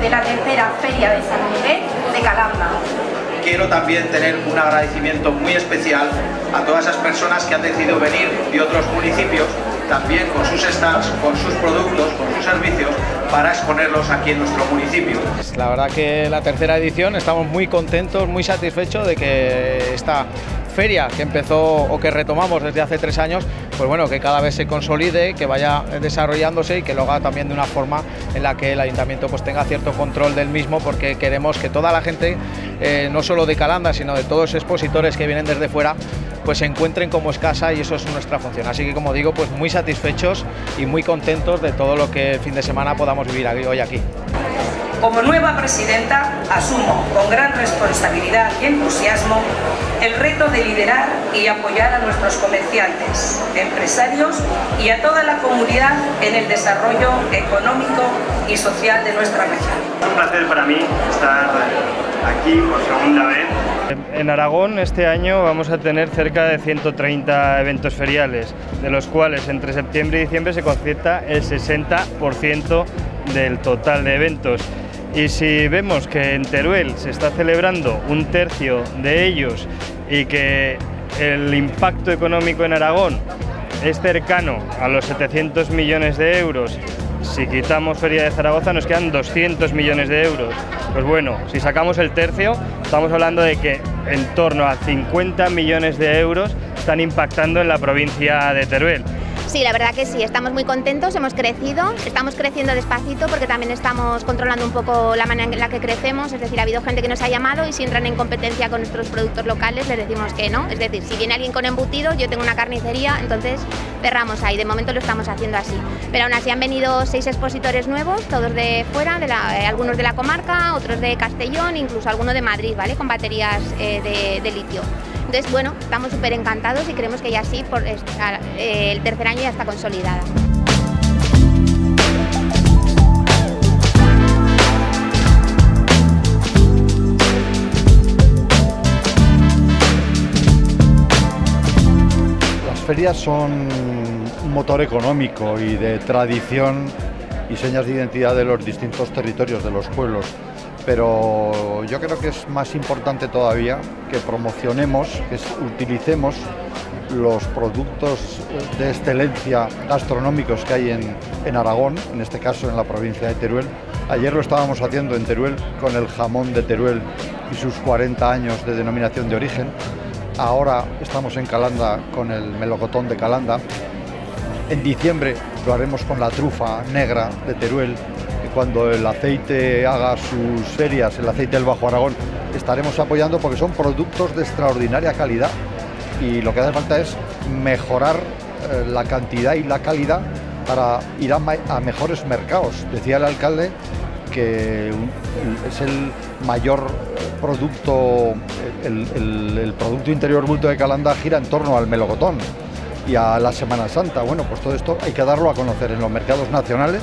de la tercera Feria de San Miguel de Calamba. Quiero también tener un agradecimiento muy especial a todas esas personas que han decidido venir de otros municipios, también con sus stands, con sus productos, con sus servicios, para exponerlos aquí en nuestro municipio. La verdad que la tercera edición estamos muy contentos, muy satisfechos de que está feria que empezó o que retomamos desde hace tres años, pues bueno, que cada vez se consolide, que vaya desarrollándose y que lo haga también de una forma en la que el ayuntamiento pues tenga cierto control del mismo, porque queremos que toda la gente, eh, no solo de Calanda, sino de todos los expositores que vienen desde fuera, pues se encuentren como es casa y eso es nuestra función. Así que como digo, pues muy satisfechos y muy contentos de todo lo que el fin de semana podamos vivir hoy aquí. Como nueva presidenta, asumo con gran responsabilidad y entusiasmo el reto de liderar y apoyar a nuestros comerciantes, empresarios y a toda la comunidad en el desarrollo económico y social de nuestra región. Es un placer para mí estar aquí por segunda vez. En Aragón este año vamos a tener cerca de 130 eventos feriales, de los cuales entre septiembre y diciembre se concierta el 60% del total de eventos. Y si vemos que en Teruel se está celebrando un tercio de ellos y que el impacto económico en Aragón es cercano a los 700 millones de euros, si quitamos Feria de Zaragoza nos quedan 200 millones de euros. Pues bueno, si sacamos el tercio, estamos hablando de que en torno a 50 millones de euros están impactando en la provincia de Teruel. Sí, la verdad que sí, estamos muy contentos, hemos crecido, estamos creciendo despacito porque también estamos controlando un poco la manera en la que crecemos, es decir, ha habido gente que nos ha llamado y si entran en competencia con nuestros productos locales les decimos que no, es decir, si viene alguien con embutidos, yo tengo una carnicería, entonces cerramos ahí, de momento lo estamos haciendo así. Pero aún así han venido seis expositores nuevos, todos de fuera, de eh, algunos de la comarca, otros de Castellón, incluso alguno de Madrid, ¿vale? Con baterías eh, de litio. Entonces, bueno, estamos súper encantados y creemos que ya sí, por, eh, el tercer año ya está consolidada. Las ferias son un motor económico y de tradición y señas de identidad de los distintos territorios, de los pueblos pero yo creo que es más importante todavía que promocionemos, que utilicemos los productos de excelencia gastronómicos que hay en, Aragón, en este caso en la provincia de Teruel. Ayer lo estábamos haciendo en Teruel con el jamón de Teruel y sus 40 años de denominación de origen. Ahora estamos en Calanda con el melocotón de Calanda. En diciembre lo haremos con la trufa negra de Teruel cuando el aceite haga sus ferias, el aceite del Bajo Aragón, estaremos apoyando porque son productos de extraordinaria calidad y lo que hace falta es mejorar eh, la cantidad y la calidad para ir a, mejores mercados. Decía el alcalde que es el mayor producto, el, el Producto Interior Bruto de Calanda gira en torno al melocotón y a la Semana Santa. Bueno, pues todo esto hay que darlo a conocer en los mercados nacionales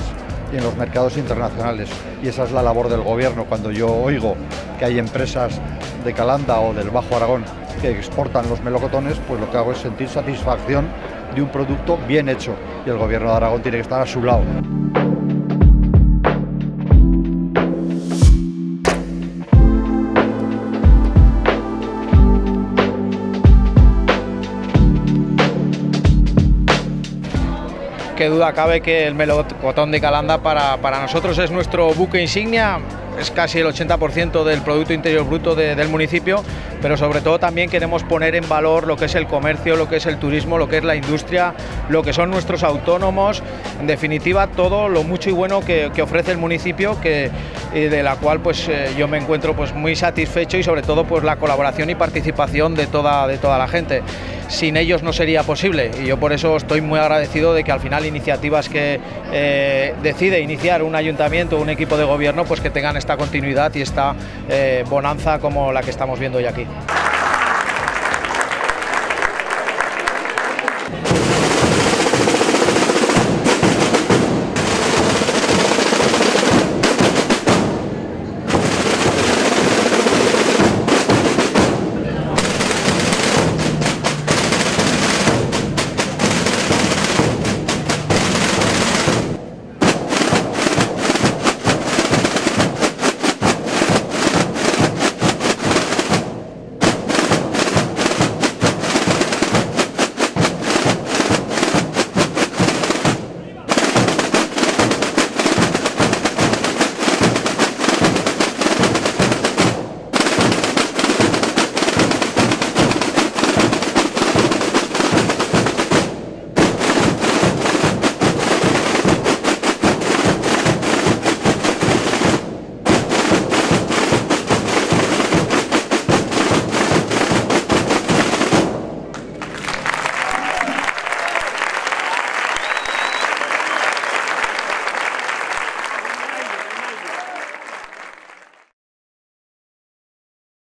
y en los mercados internacionales. Y esa es la labor del gobierno. Cuando yo oigo que hay empresas de Calanda o del Bajo Aragón que exportan los melocotones, pues lo que hago es sentir satisfacción de un producto bien hecho. Y el gobierno de Aragón tiene que estar a su lado. Qué duda cabe que el melocotón de Calanda para, para nosotros es nuestro buque insignia, es casi el 80% del Producto Interior Bruto del municipio, pero sobre todo también queremos poner en valor lo que es el comercio, lo que es el turismo, lo que es la industria, lo que son nuestros autónomos, en definitiva todo lo mucho y bueno que, ofrece el municipio, que, de la cual pues eh, yo me encuentro pues muy satisfecho y sobre todo pues la colaboración y participación de toda, de toda la gente. Sin ellos no sería posible y yo por eso estoy muy agradecido de que al final iniciativas que eh, decide iniciar un ayuntamiento un equipo de gobierno pues que tengan esta continuidad y esta eh, bonanza como la que estamos viendo hoy aquí.